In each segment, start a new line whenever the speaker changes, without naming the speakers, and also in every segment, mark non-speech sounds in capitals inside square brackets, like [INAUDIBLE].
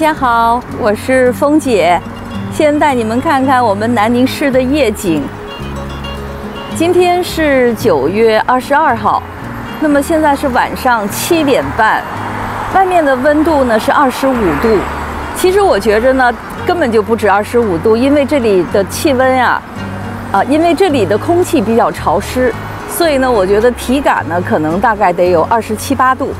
大家好，我是峰姐，先带你们看看我们南宁市的夜景。今天是九月二十二号，那么现在是晚上七点半，外面的温度呢是二十五度。其实我觉着呢，根本就不止二十五度，因为这里的气温呀，啊，因为这里的空气比较潮湿，所以呢，我觉得体感呢可能大概得有二十七八度。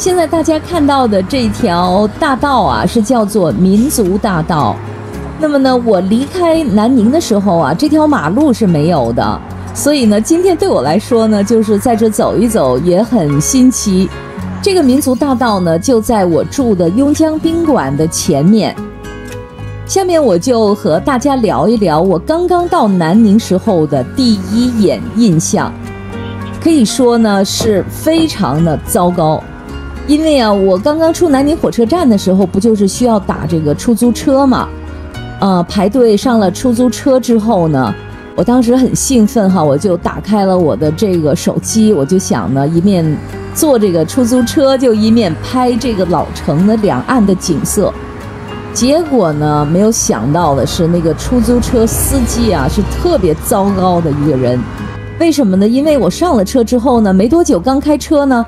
现在大家看到的这条大道啊，是叫做民族大道。那么呢，我离开南宁的时候啊，这条马路是没有的，所以呢，今天对我来说呢，就是在这走一走也很新奇。这个民族大道呢，就在我住的邕江宾馆的前面。下面我就和大家聊一聊我刚刚到南宁时候的第一眼印象，可以说呢是非常的糟糕。因为啊，我刚刚出南宁火车站的时候，不就是需要打这个出租车嘛？呃，排队上了出租车之后呢，我当时很兴奋哈，我就打开了我的这个手机，我就想呢，一面坐这个出租车，就一面拍这个老城的两岸的景色。结果呢，没有想到的是，那个出租车司机啊，是特别糟糕的一个人。为什么呢？因为我上了车之后呢，没多久刚开车呢。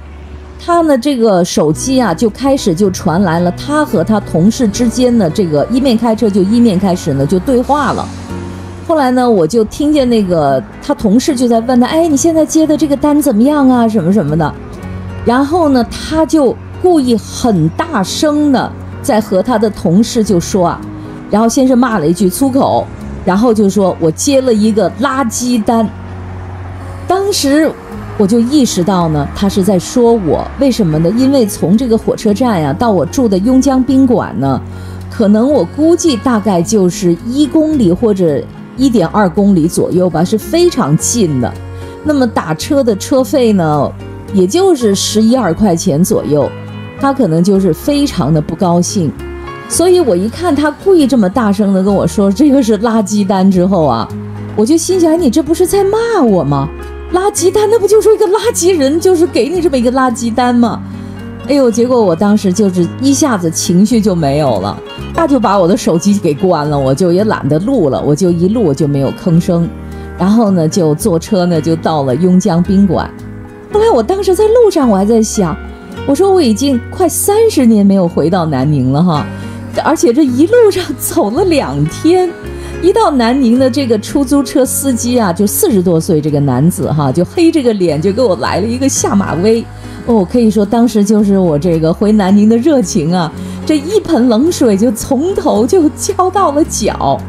他呢，这个手机啊，就开始就传来了他和他同事之间的这个一面开车就一面开始呢就对话了。后来呢，我就听见那个他同事就在问他，哎，你现在接的这个单怎么样啊，什么什么的。然后呢，他就故意很大声的在和他的同事就说啊，然后先是骂了一句粗口，然后就说我接了一个垃圾单。当时。我就意识到呢，他是在说我为什么呢？因为从这个火车站呀到我住的邕江宾馆呢，可能我估计大概就是一公里或者一点二公里左右吧，是非常近的。那么打车的车费呢，也就是十一二块钱左右，他可能就是非常的不高兴。所以我一看他故意这么大声的跟我说这个是垃圾单之后啊，我就心想，你这不是在骂我吗？垃圾单，那不就是一个垃圾人，就是给你这么一个垃圾单吗？哎呦，结果我当时就是一下子情绪就没有了，他就把我的手机给关了，我就也懒得录了，我就一录我就没有吭声，然后呢就坐车呢就到了邕江宾馆。后来我当时在路上我还在想，我说我已经快三十年没有回到南宁了哈，而且这一路上走了两天。一到南宁的这个出租车司机啊，就四十多岁这个男子哈，就黑着个脸就给我来了一个下马威，哦，可以说当时就是我这个回南宁的热情啊，这一盆冷水就从头就浇到了脚。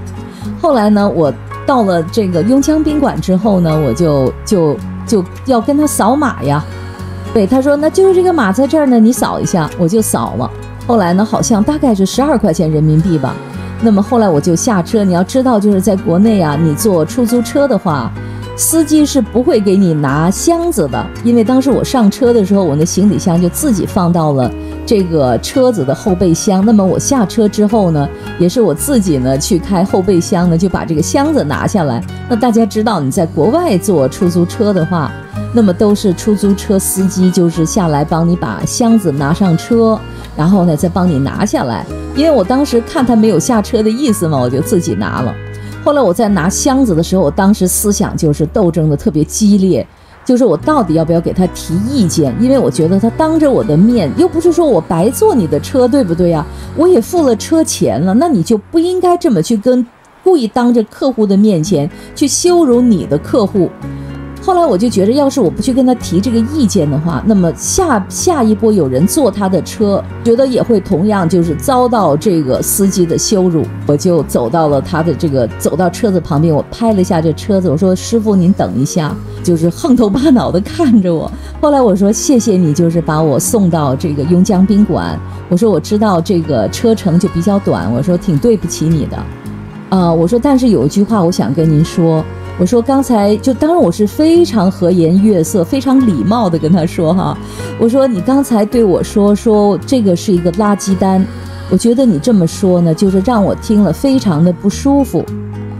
后来呢，我到了这个邕江宾馆之后呢，我就就就要跟他扫码呀，对，他说那就是这个码在这儿呢，你扫一下，我就扫了。后来呢，好像大概是十二块钱人民币吧。那么后来我就下车，你要知道，就是在国内啊，你坐出租车的话，司机是不会给你拿箱子的，因为当时我上车的时候，我那行李箱就自己放到了这个车子的后备箱。那么我下车之后呢，也是我自己呢去开后备箱呢，就把这个箱子拿下来。那大家知道，你在国外坐出租车的话，那么都是出租车司机就是下来帮你把箱子拿上车。然后呢，再帮你拿下来，因为我当时看他没有下车的意思嘛，我就自己拿了。后来我在拿箱子的时候，我当时思想就是斗争的特别激烈，就是我到底要不要给他提意见？因为我觉得他当着我的面，又不是说我白坐你的车，对不对呀？我也付了车钱了，那你就不应该这么去跟故意当着客户的面前去羞辱你的客户。后来我就觉得，要是我不去跟他提这个意见的话，那么下下一波有人坐他的车，觉得也会同样就是遭到这个司机的羞辱。我就走到了他的这个，走到车子旁边，我拍了一下这车子，我说：“师傅，您等一下。”就是横头巴脑的看着我。后来我说：“谢谢你，就是把我送到这个邕江宾馆。”我说：“我知道这个车程就比较短，我说挺对不起你的。”啊，我说：“但是有一句话我想跟您说。”我说刚才就当然我是非常和颜悦色、非常礼貌的跟他说哈，我说你刚才对我说说这个是一个垃圾单，我觉得你这么说呢，就是让我听了非常的不舒服。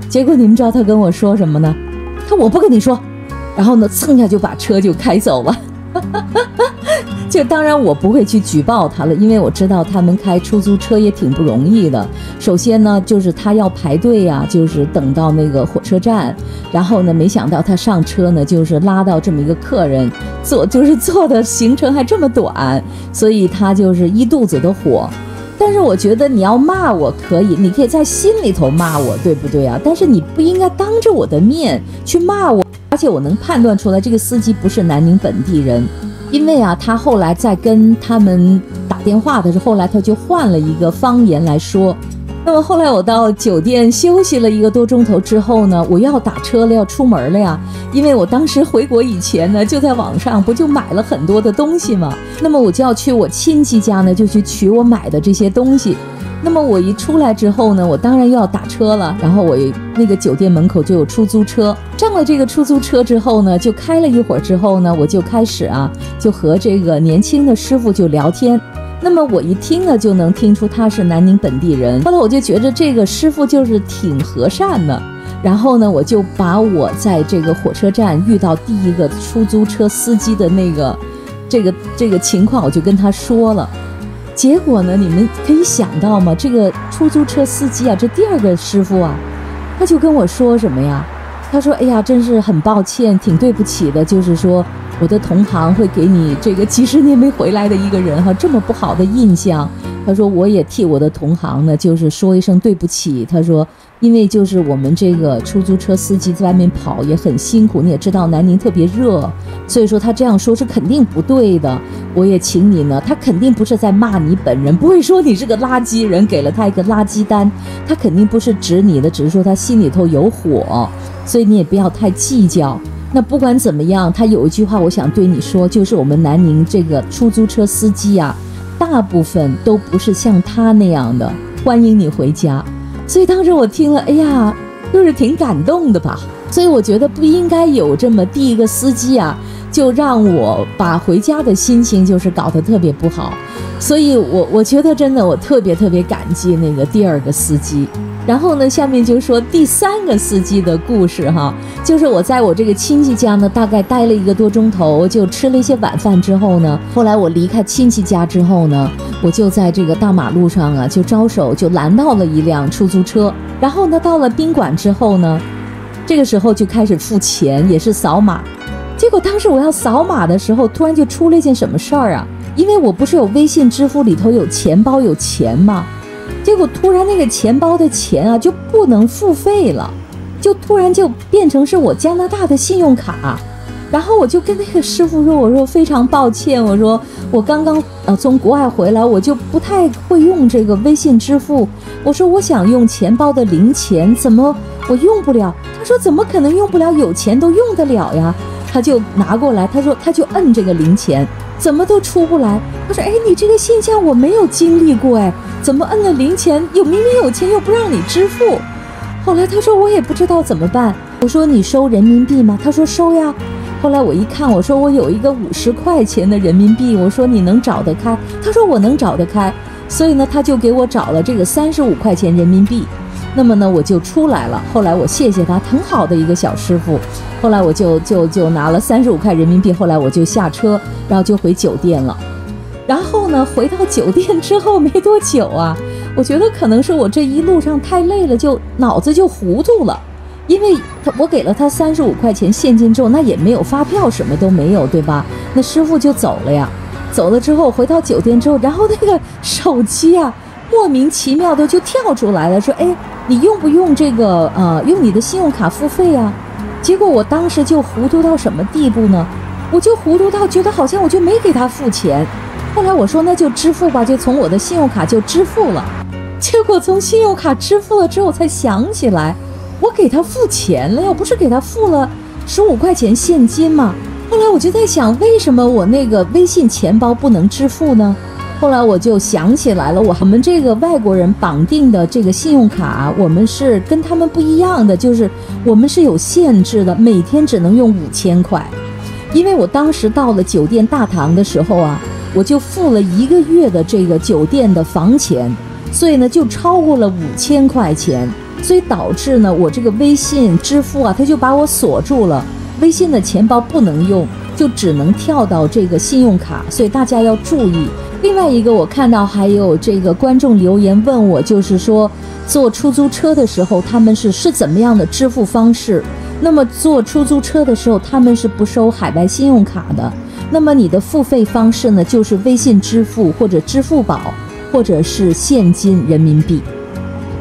结果你们知道他跟我说什么呢？他我不跟你说，然后呢蹭一下就把车就开走了。就当然我不会去举报他了，因为我知道他们开出租车也挺不容易的。首先呢，就是他要排队呀，就是等到那个火车站，然后呢，没想到他上车呢，就是拉到这么一个客人坐，就是坐的行程还这么短，所以他就是一肚子的火。但是我觉得你要骂我可以，你可以在心里头骂我，对不对啊？但是你不应该当着我的面去骂我，而且我能判断出来这个司机不是南宁本地人。因为啊，他后来在跟他们打电话的时候，后来他就换了一个方言来说。那么后来我到酒店休息了一个多钟头之后呢，我要打车了，要出门了呀。因为我当时回国以前呢，就在网上不就买了很多的东西嘛。那么我就要去我亲戚家呢，就去取我买的这些东西。那么我一出来之后呢，我当然要打车了。然后我那个酒店门口就有出租车，上了这个出租车之后呢，就开了一会儿之后呢，我就开始啊，就和这个年轻的师傅就聊天。那么我一听呢，就能听出他是南宁本地人。后来我就觉得这个师傅就是挺和善的。然后呢，我就把我在这个火车站遇到第一个出租车司机的那个这个这个情况，我就跟他说了。结果呢？你们可以想到吗？这个出租车司机啊，这第二个师傅啊，他就跟我说什么呀？他说：“哎呀，真是很抱歉，挺对不起的。就是说，我的同行会给你这个几十年没回来的一个人哈，这么不好的印象。”他说：“我也替我的同行呢，就是说一声对不起。”他说。因为就是我们这个出租车司机在外面跑也很辛苦，你也知道南宁特别热，所以说他这样说是肯定不对的。我也请你呢，他肯定不是在骂你本人，不会说你是个垃圾人，给了他一个垃圾单，他肯定不是指你的，只是说他心里头有火，所以你也不要太计较。那不管怎么样，他有一句话我想对你说，就是我们南宁这个出租车司机啊，大部分都不是像他那样的，欢迎你回家。所以当时我听了，哎呀，就是挺感动的吧。所以我觉得不应该有这么第一个司机啊，就让我把回家的心情就是搞得特别不好。所以我我觉得真的我特别特别感激那个第二个司机。然后呢，下面就说第三个司机的故事哈，就是我在我这个亲戚家呢，大概待了一个多钟头，就吃了一些晚饭之后呢，后来我离开亲戚家之后呢，我就在这个大马路上啊，就招手就拦到了一辆出租车，然后呢，到了宾馆之后呢，这个时候就开始付钱，也是扫码，结果当时我要扫码的时候，突然就出了一件什么事儿啊？因为我不是有微信支付里头有钱包有钱吗？结果突然那个钱包的钱啊就不能付费了，就突然就变成是我加拿大的信用卡，然后我就跟那个师傅说：“我说非常抱歉，我说我刚刚呃从国外回来，我就不太会用这个微信支付，我说我想用钱包的零钱，怎么我用不了？”他说：“怎么可能用不了？有钱都用得了呀。”他就拿过来，他说他就摁这个零钱。怎么都出不来？他说：“哎，你这个现象我没有经历过，哎，怎么摁了零钱，又明明有钱又不让你支付？”后来他说：“我也不知道怎么办。”我说：“你收人民币吗？”他说：“收呀。”后来我一看，我说：“我有一个五十块钱的人民币。”我说：“你能找得开？”他说：“我能找得开。”所以呢，他就给我找了这个三十五块钱人民币。那么呢，我就出来了。后来我谢谢他，很好的一个小师傅。后来我就就就拿了三十五块人民币。后来我就下车，然后就回酒店了。然后呢，回到酒店之后没多久啊，我觉得可能是我这一路上太累了，就脑子就糊涂了。因为他我给了他三十五块钱现金之后，那也没有发票，什么都没有，对吧？那师傅就走了呀。走了之后，回到酒店之后，然后那个手机啊，莫名其妙的就跳出来了，说：“哎。”你用不用这个？呃，用你的信用卡付费啊？结果我当时就糊涂到什么地步呢？我就糊涂到觉得好像我就没给他付钱。后来我说那就支付吧，就从我的信用卡就支付了。结果从信用卡支付了之后才想起来，我给他付钱了，要不是给他付了十五块钱现金吗。后来我就在想，为什么我那个微信钱包不能支付呢？后来我就想起来了，我们这个外国人绑定的这个信用卡，我们是跟他们不一样的，就是我们是有限制的，每天只能用五千块。因为我当时到了酒店大堂的时候啊，我就付了一个月的这个酒店的房钱，所以呢就超过了五千块钱，所以导致呢我这个微信支付啊，他就把我锁住了，微信的钱包不能用。就只能跳到这个信用卡，所以大家要注意。另外一个，我看到还有这个观众留言问我，就是说坐出租车的时候他们是是怎么样的支付方式？那么坐出租车的时候他们是不收海外信用卡的。那么你的付费方式呢，就是微信支付或者支付宝，或者是现金人民币。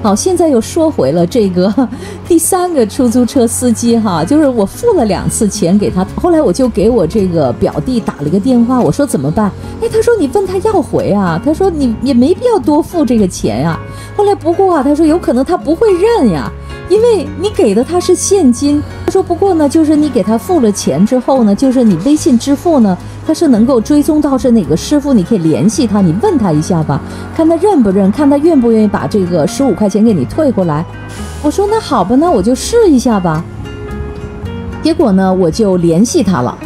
好，现在又说回了这个 [LAUGHS] 第三个出租车司机哈，就是我付了两次钱给他，后来我就给我这个表弟打了个电话，我说怎么办？哎，他说你问他要回啊，他说你也没必要多付这个钱呀。后来不过啊，他说有可能他不会认呀，因为你给的他是现金。他说不过呢，就是你给他付了钱之后呢，就是你微信支付呢。他是能够追踪到是哪个师傅，你可以联系他，你问他一下吧，看他认不认，看他愿不愿意把这个十五块钱给你退过来。我说那好吧，那我就试一下吧。结果呢，我就联系他了，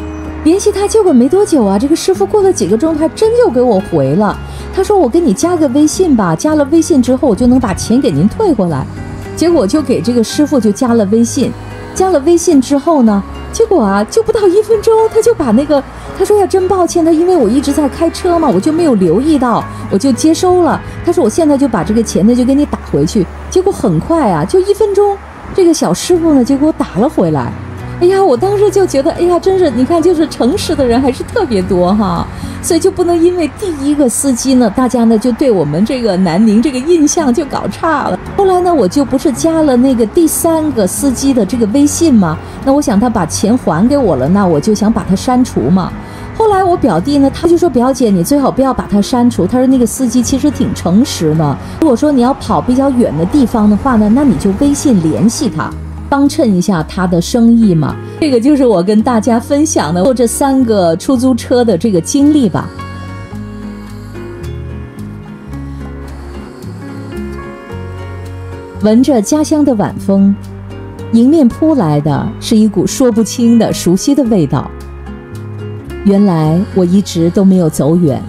联系他，结果没多久啊，这个师傅过了几个钟，他真就给我回了。他说我给你加个微信吧，加了微信之后，我就能把钱给您退过来。结果就给这个师傅就加了微信，加了微信之后呢，结果啊，就不到一分钟，他就把那个。他说呀，真抱歉，他因为我一直在开车嘛，我就没有留意到，我就接收了。他说我现在就把这个钱呢就给你打回去。结果很快啊，就一分钟，这个小师傅呢就给我打了回来。哎呀，我当时就觉得，哎呀，真是，你看，就是诚实的人还是特别多哈，所以就不能因为第一个司机呢，大家呢就对我们这个南宁这个印象就搞差了。后来呢，我就不是加了那个第三个司机的这个微信吗？那我想他把钱还给我了，那我就想把他删除嘛。后来我表弟呢，他就说：“表姐，你最好不要把他删除。”他说：“那个司机其实挺诚实的。如果说你要跑比较远的地方的话呢，那你就微信联系他。”帮衬一下他的生意嘛，这个就是我跟大家分享的坐这三个出租车的这个经历吧。闻着家乡的晚风，迎面扑来的是一股说不清的熟悉的味道。原来我一直都没有走远。